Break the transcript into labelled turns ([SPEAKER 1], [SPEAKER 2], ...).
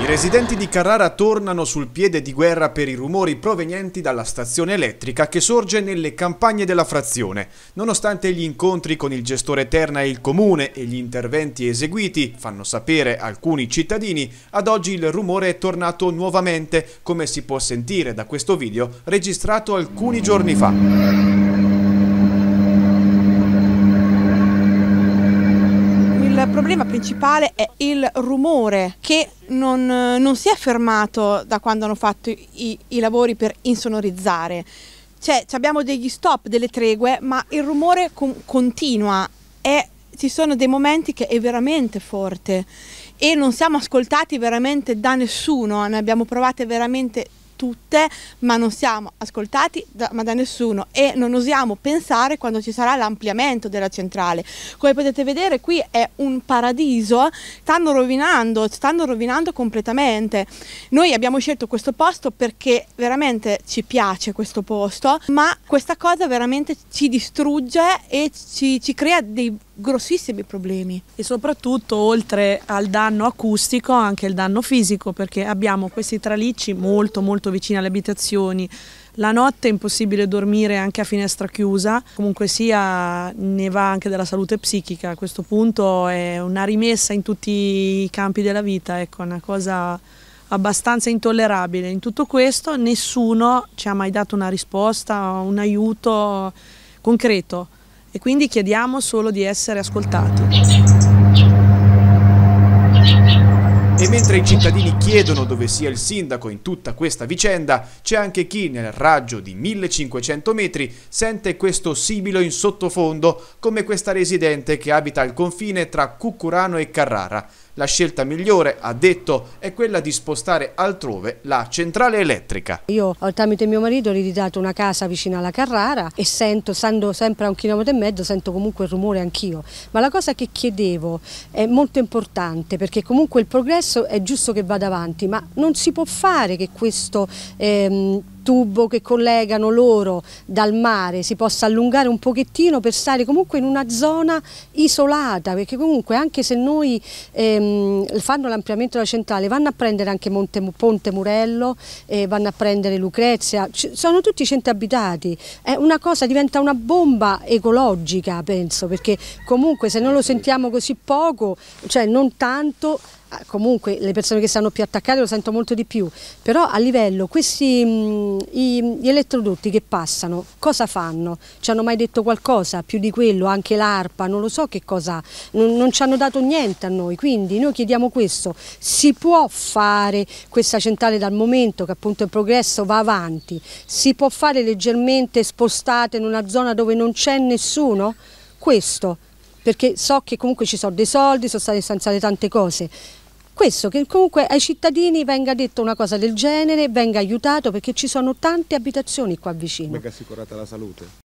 [SPEAKER 1] I residenti di Carrara tornano sul piede di guerra per i rumori provenienti dalla stazione elettrica che sorge nelle campagne della frazione. Nonostante gli incontri con il gestore Terna e il comune e gli interventi eseguiti, fanno sapere alcuni cittadini, ad oggi il rumore è tornato nuovamente, come si può sentire da questo video registrato alcuni giorni fa.
[SPEAKER 2] Problema principale è il rumore che non, non, si è fermato da quando hanno fatto i, i lavori per insonorizzare. Cioè, abbiamo degli stop, delle tregue, ma il rumore con, continua e ci sono dei momenti che è veramente forte e non siamo ascoltati veramente da nessuno, ne abbiamo provate veramente tutte, ma non siamo ascoltati da, da nessuno e non osiamo pensare quando ci sarà l'ampliamento della centrale. Come potete vedere qui è un paradiso, stanno rovinando, stanno rovinando completamente. Noi abbiamo scelto questo posto perché veramente ci piace questo posto, ma questa cosa veramente ci distrugge e ci, ci crea dei grossissimi problemi.
[SPEAKER 3] E soprattutto oltre al danno acustico anche il danno fisico perché abbiamo questi tralicci molto molto vicini alle abitazioni. La notte è impossibile dormire anche a finestra chiusa, comunque sia ne va anche della salute psichica, a questo punto è una rimessa in tutti i campi della vita, ecco, una cosa abbastanza intollerabile. In tutto questo nessuno ci ha mai dato una risposta, un aiuto concreto e quindi chiediamo solo di essere ascoltati.
[SPEAKER 1] E mentre i cittadini chiedono dove sia il sindaco in tutta questa vicenda, c'è anche chi nel raggio di 1500 metri sente questo sibilo in sottofondo, come questa residente che abita al confine tra Cuccurano e Carrara. La scelta migliore, ha detto, è quella di spostare altrove la centrale elettrica.
[SPEAKER 4] Io tramite mio marito ho ereditato una casa vicino alla Carrara e sento, stando sempre a un chilometro e mezzo, sento comunque il rumore anch'io. Ma la cosa che chiedevo è molto importante perché comunque il progresso è giusto che vada avanti, ma non si può fare che questo... Ehm, tubo che collegano loro dal mare si possa allungare un pochettino per stare comunque in una zona isolata, perché comunque anche se noi ehm, fanno l'ampliamento della centrale vanno a prendere anche Monte, Ponte Murello, eh, vanno a prendere Lucrezia, sono tutti centri abitati, è una cosa, diventa una bomba ecologica penso, perché comunque se non lo sentiamo così poco, cioè non tanto, comunque le persone che stanno più attaccate lo sento molto di più, però a livello questi mh, gli elettrodotti che passano cosa fanno? Ci hanno mai detto qualcosa più di quello, anche l'ARPA, non lo so che cosa, non, non ci hanno dato niente a noi, quindi noi chiediamo questo, si può fare questa centrale dal momento che appunto il progresso va avanti, si può fare leggermente spostate in una zona dove non c'è nessuno? Questo perché so che comunque ci sono dei soldi, sono state stanziate tante cose, questo, che comunque ai cittadini venga detto una cosa del genere, venga aiutato perché ci sono tante abitazioni qua vicino.
[SPEAKER 5] Venga assicurata la salute.